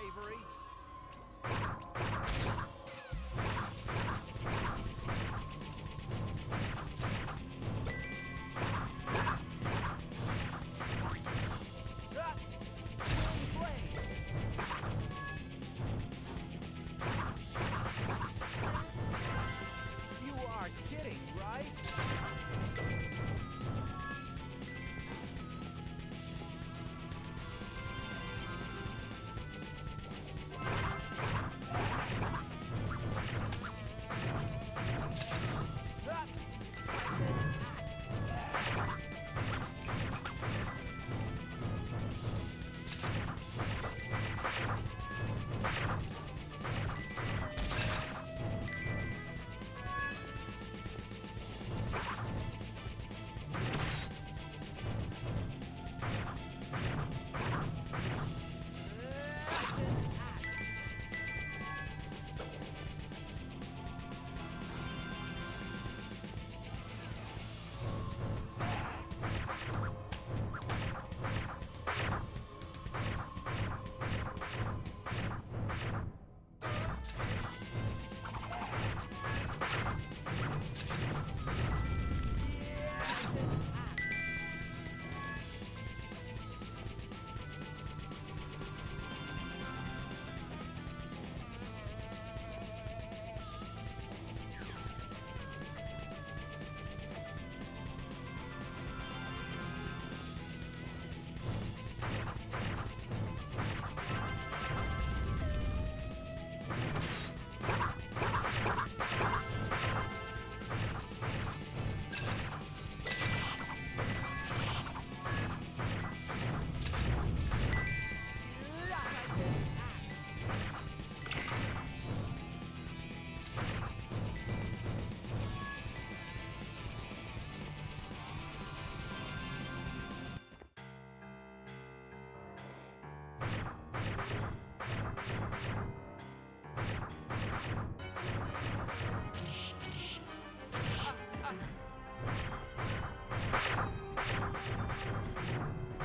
bravery.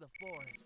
the forest.